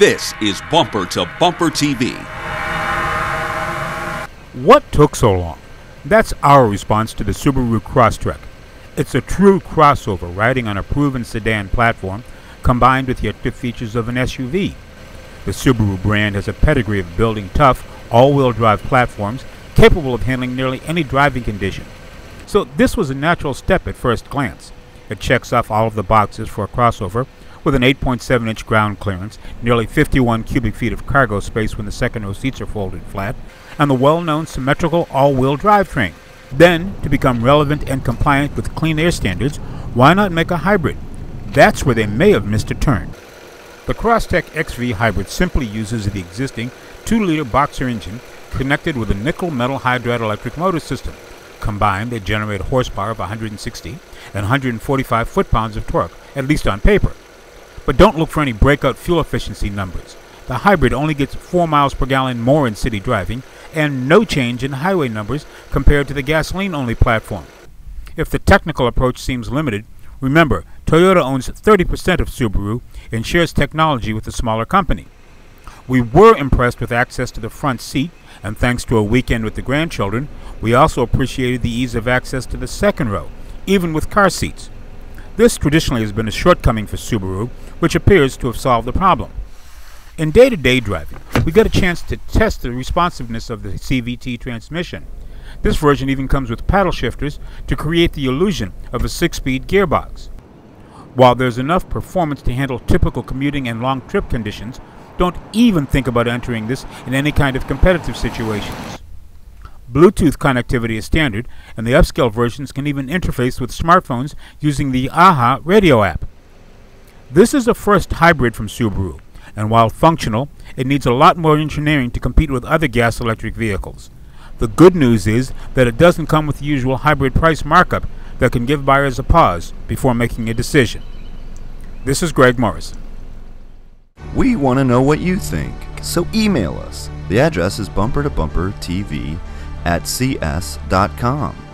This is Bumper to Bumper TV. What took so long? That's our response to the Subaru Crosstrek. It's a true crossover riding on a proven sedan platform combined with the active features of an SUV. The Subaru brand has a pedigree of building tough, all-wheel drive platforms capable of handling nearly any driving condition. So this was a natural step at first glance. It checks off all of the boxes for a crossover with an 8.7 inch ground clearance, nearly 51 cubic feet of cargo space when the second row seats are folded flat, and the well known symmetrical all wheel drivetrain. Then, to become relevant and compliant with clean air standards, why not make a hybrid? That's where they may have missed a turn. The Crosstrek XV Hybrid simply uses the existing 2 liter boxer engine connected with a nickel metal hydride electric motor system. Combined, they generate horsepower of 160 and 145 foot pounds of torque, at least on paper. But don't look for any breakout fuel efficiency numbers. The hybrid only gets 4 miles per gallon more in city driving and no change in highway numbers compared to the gasoline only platform. If the technical approach seems limited, remember Toyota owns 30% of Subaru and shares technology with the smaller company. We were impressed with access to the front seat, and thanks to a weekend with the grandchildren, we also appreciated the ease of access to the second row, even with car seats. This traditionally has been a shortcoming for Subaru, which appears to have solved the problem. In day to day driving, we get a chance to test the responsiveness of the CVT transmission. This version even comes with paddle shifters to create the illusion of a six speed gearbox. While there's enough performance to handle typical commuting and long trip conditions, don't even think about entering this in any kind of competitive situations. Bluetooth connectivity is standard, and the upscale versions can even interface with smartphones using the AHA radio app. This is a first hybrid from Subaru, and while functional, it needs a lot more engineering to compete with other gas electric vehicles. The good news is that it doesn't come with the usual hybrid price markup that can give buyers a pause before making a decision. This is Greg Morrison. We want to know what you think, so email us. The address is bumper to bumper TV at cs.com.